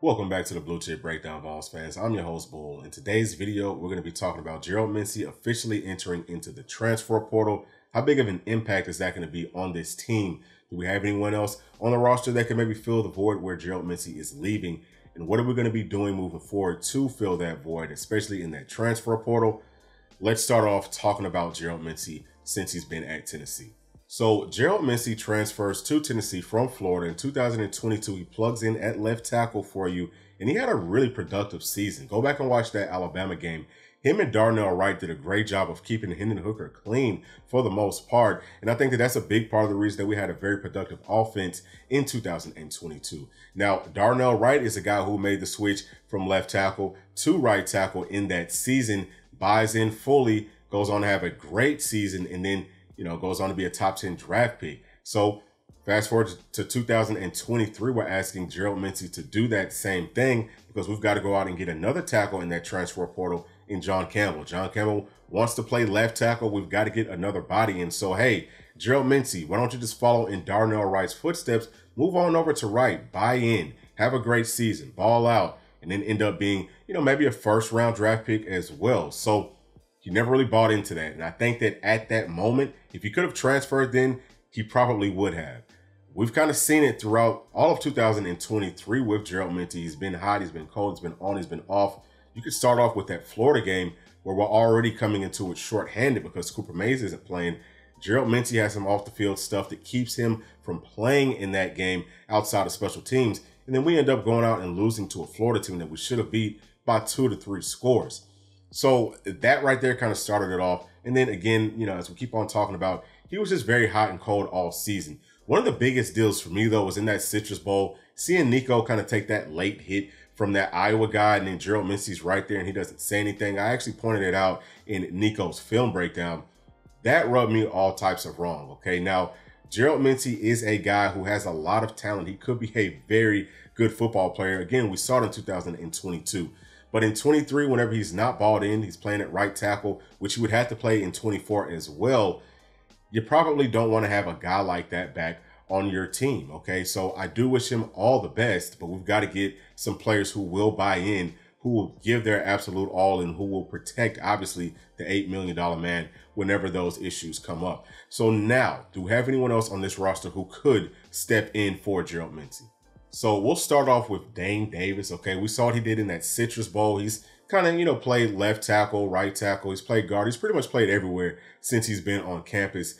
Welcome back to the Blue Chip Breakdown, Vols fans. I'm your host, Bull. In today's video, we're going to be talking about Gerald Mincey officially entering into the transfer portal. How big of an impact is that going to be on this team? Do we have anyone else on the roster that can maybe fill the void where Gerald Mincey is leaving? And what are we going to be doing moving forward to fill that void, especially in that transfer portal? Let's start off talking about Gerald Mincey since he's been at Tennessee. So Gerald Mincey transfers to Tennessee from Florida in 2022. He plugs in at left tackle for you, and he had a really productive season. Go back and watch that Alabama game. Him and Darnell Wright did a great job of keeping Hendon Hooker clean for the most part. And I think that that's a big part of the reason that we had a very productive offense in 2022. Now, Darnell Wright is a guy who made the switch from left tackle to right tackle in that season, buys in fully, goes on to have a great season, and then you know, goes on to be a top 10 draft pick. So fast forward to 2023, we're asking Gerald Mincey to do that same thing because we've got to go out and get another tackle in that transfer portal in John Campbell. John Campbell wants to play left tackle. We've got to get another body in. So, hey, Gerald Mincey, why don't you just follow in Darnell Wright's footsteps? Move on over to right, buy in, have a great season, ball out, and then end up being, you know, maybe a first round draft pick as well. So, he never really bought into that. And I think that at that moment, if he could have transferred then, he probably would have. We've kind of seen it throughout all of 2023 with Gerald Mincey. He's been hot, he's been cold, he's been on, he's been off. You could start off with that Florida game where we're already coming into it shorthanded because Cooper Mays isn't playing. Gerald Mincey has some off the field stuff that keeps him from playing in that game outside of special teams. And then we end up going out and losing to a Florida team that we should have beat by two to three scores. So that right there kind of started it off. And then again, you know, as we keep on talking about, he was just very hot and cold all season. One of the biggest deals for me though was in that Citrus Bowl, seeing Nico kind of take that late hit from that Iowa guy, and then Gerald Mincey's right there, and he doesn't say anything. I actually pointed it out in Nico's film breakdown. That rubbed me all types of wrong. Okay, now Gerald Mincey is a guy who has a lot of talent. He could be a very good football player. Again, we saw it in 2022. But in 23, whenever he's not balled in, he's playing at right tackle, which he would have to play in 24 as well. You probably don't want to have a guy like that back on your team. Okay. So I do wish him all the best, but we've got to get some players who will buy in, who will give their absolute all, and who will protect, obviously, the $8 million man whenever those issues come up. So now, do we have anyone else on this roster who could step in for Gerald Mincey? So we'll start off with Dayne Davis. Okay, we saw what he did in that Citrus Bowl. He's kind of, you know, played left tackle, right tackle. He's played guard. He's pretty much played everywhere since he's been on campus.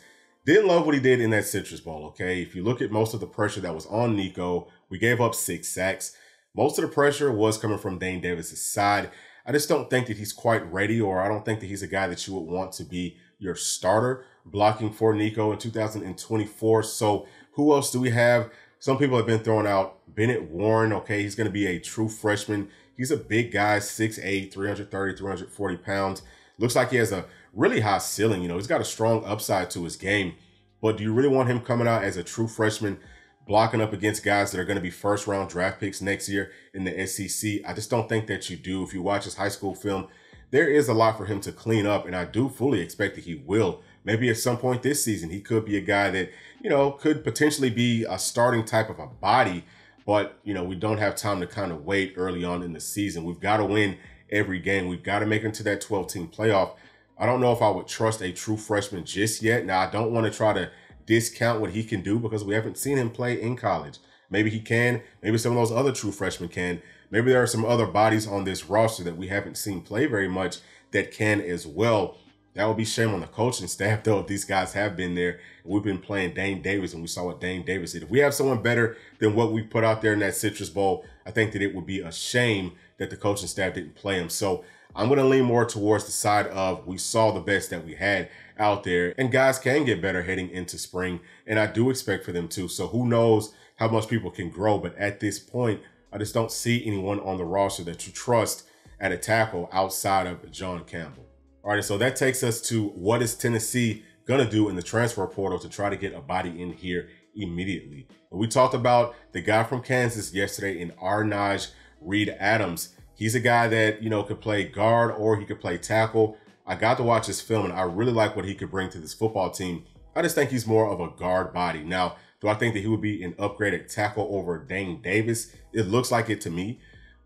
Didn't love what he did in that Citrus Bowl. Okay, if you look at most of the pressure that was on Nico, we gave up six sacks. Most of the pressure was coming from Dayne Davis's side. I just don't think that he's quite ready, or I don't think that he's a guy that you would want to be your starter blocking for Nico in 2024. So who else do we have? Some people have been throwing out Bennett Warren. Okay, he's going to be a true freshman. He's a big guy, 6'8, 330, 340 pounds. Looks like he has a really high ceiling. You know, he's got a strong upside to his game. But do you really want him coming out as a true freshman, blocking up against guys that are going to be first round draft picks next year in the SEC? I just don't think that you do. If you watch his high school film, there is a lot for him to clean up, and I do fully expect that he will maybe at some point this season, he could be a guy that, you know, could potentially be a starting type of a body. But, you know, we don't have time to kind of wait early on in the season. We've got to win every game. We've got to make it to that 12 team playoff. I don't know if I would trust a true freshman just yet. Now, I don't want to try to discount what he can do because we haven't seen him play in college. Maybe he can. Maybe some of those other true freshmen can. Maybe there are some other bodies on this roster that we haven't seen play very much that can as well. That would be shame on the coaching staff, though, if these guys have been there. We've been playing Dayne Davis, and we saw what Dayne Davis did. If we have someone better than what we put out there in that Citrus Bowl, I think that it would be a shame that the coaching staff didn't play him. So I'm going to lean more towards the side of we saw the best that we had out there, and guys can get better heading into spring, and I do expect for them to. So who knows how much people can grow, but at this point, I just don't see anyone on the roster that you trust at a tackle outside of John Campbell. All right, so that takes us to what is Tennessee going to do in the transfer portal to try to get a body in here immediately. And we talked about the guy from Kansas yesterday in Armaj Reed Adams. He's a guy that, you know, could play guard or he could play tackle. I got to watch his film and I really like what he could bring to this football team. I just think he's more of a guard body. Now, Do I think that he would be an upgrade at tackle over Dayne Davis? It looks like it to me.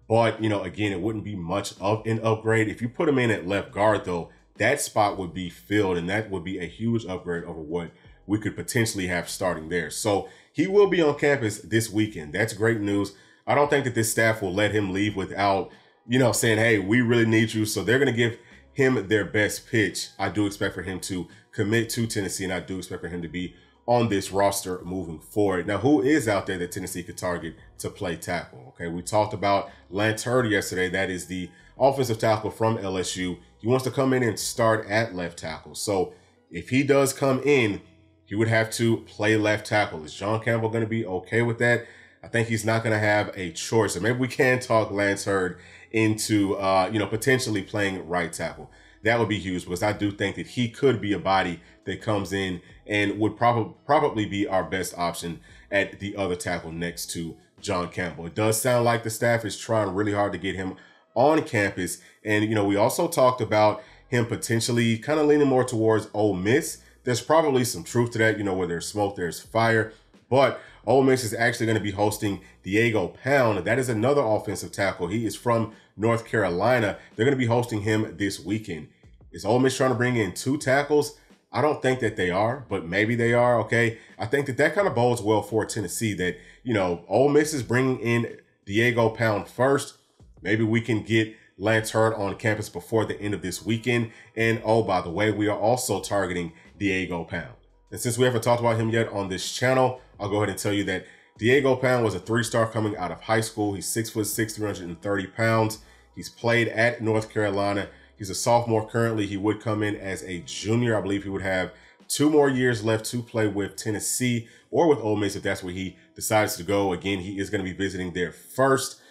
But, you know, again, it wouldn't be much of an upgrade. If you put him in at left guard, though, that spot would be filled and that would be a huge upgrade over what we could potentially have starting there. So he will be on campus this weekend. That's great news. I don't think that this staff will let him leave without, you know, saying, hey, we really need you. So they're going to give him their best pitch. I do expect for him to commit to Tennessee, and I do expect for him to be on this roster moving forward. Now, who is out there that Tennessee could target to play tackle? Okay, we talked about Lance Heard yesterday. That is the offensive tackle from LSU. He wants to come in and start at left tackle. So if he does come in, he would have to play left tackle. Is John Campbell going to be okay with that? I think he's not going to have a choice. And maybe we can talk Lance Heard into, uh, you know, potentially playing right tackle. That would be huge because I do think that he could be a body that comes in and would probably probably be our best option at the other tackle next to John Campbell. It does sound like the staff is trying really hard to get him on campus. And, you know, we also talked about him potentially kind of leaning more towards Ole Miss. There's probably some truth to that. You know, where there's smoke, there's fire. But Ole Miss is actually going to be hosting Diego Pound. That is another offensive tackle. He is from North Carolina. They're going to be hosting him this weekend. Is Ole Miss trying to bring in two tackles? I don't think that they are, but maybe they are. Okay. I think that that kind of bodes well for Tennessee that, you know, Ole Miss is bringing in Diego Pound first. Maybe we can get Lance Heard on campus before the end of this weekend. And oh, by the way, we are also targeting Diego Pound. And since we haven't talked about him yet on this channel, I'll go ahead and tell you that Diego Pound was a three-star coming out of high school. He's six foot six, 330 pounds. He's played at North Carolina. He's a sophomore currently. He would come in as a junior. I believe he would have two more years left to play with Tennessee or with Ole Miss if that's where he decides to go. Again, he is going to be visiting there first.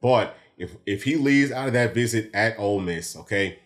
But if if he leaves out of that visit at Ole Miss, okay,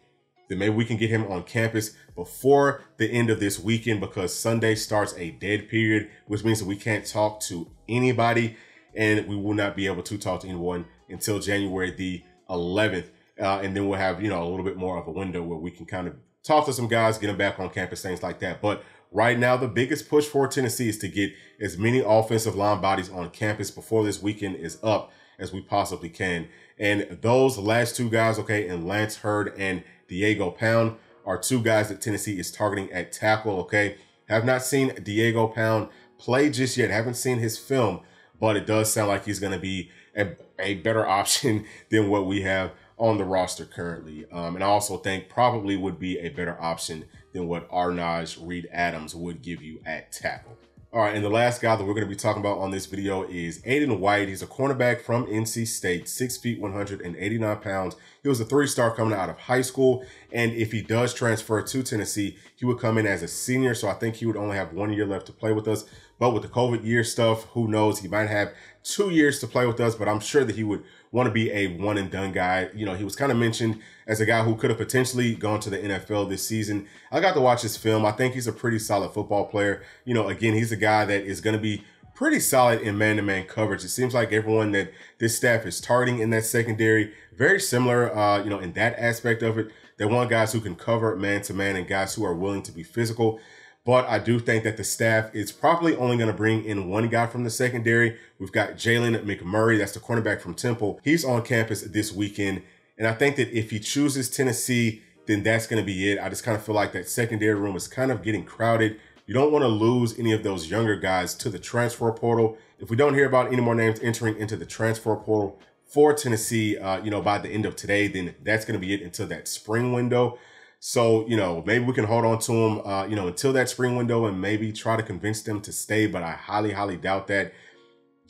then maybe we can get him on campus before the end of this weekend because Sunday starts a dead period, which means that we can't talk to anybody and we will not be able to talk to anyone until January the 11th. Uh, and then we'll have, you know, a little bit more of a window where we can kind of talk to some guys, get them back on campus, things like that. But right now, the biggest push for Tennessee is to get as many offensive line bodies on campus before this weekend is up as we possibly can. And those last two guys, okay, and Lance Heard and Diego Pound are two guys that Tennessee is targeting at tackle, okay? Have not seen Diego Pound play just yet. Haven't seen his film, but it does sound like he's going to be a, a, better option than what we have on the roster currently. Um, and I also think probably would be a better option than what Armaj Reed Adams would give you at tackle. All right, and the last guy that we're going to be talking about on this video is Aydan White. He's a cornerback from NC State, 6 feet, 189 pounds. He was a three-star coming out of high school, and if he does transfer to Tennessee, he would come in as a senior, so I think he would only have one year left to play with us. But with the COVID year stuff, who knows? He might have two years to play with us, but I'm sure that he would want to be a one and done guy. You know, he was kind of mentioned as a guy who could have potentially gone to the NFL this season. I got to watch his film. I think he's a pretty solid football player. You know, again, he's a guy that is going to be pretty solid in man-to-man coverage. It seems like everyone that this staff is targeting in that secondary, very similar, uh, you know, in that aspect of it. They want guys who can cover man-to-man and guys who are willing to be physical. But I do think that the staff is probably only going to bring in one guy from the secondary. We've got Jalen McMurray, that's the cornerback from Temple. He's on campus this weekend. And I think that if he chooses Tennessee, then that's going to be it. I just kind of feel like that secondary room is kind of getting crowded. You don't want to lose any of those younger guys to the transfer portal. If we don't hear about any more names entering into the transfer portal for Tennessee, uh, you know, by the end of today, then that's going to be it until that spring window. So, you know, maybe we can hold on to them, uh, you know, until that spring window and maybe try to convince them to stay. But I highly, highly doubt that.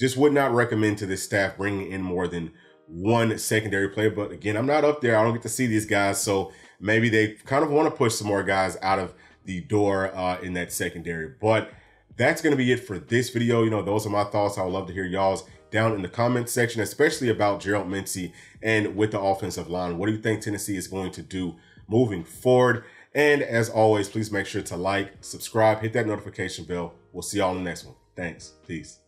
Just would not recommend to this staff bringing in more than one secondary player. But again, I'm not up there. I don't get to see these guys. So maybe they kind of want to push some more guys out of the door uh, in that secondary. But that's going to be it for this video. You know, those are my thoughts. I would love to hear y'all's down in the comments section, especially about Gerald Mincey and with the offensive line. What do you think Tennessee is going to do moving forward? And as always, please make sure to like, subscribe, hit that notification bell. We'll see y'all in the next one. Thanks. Peace.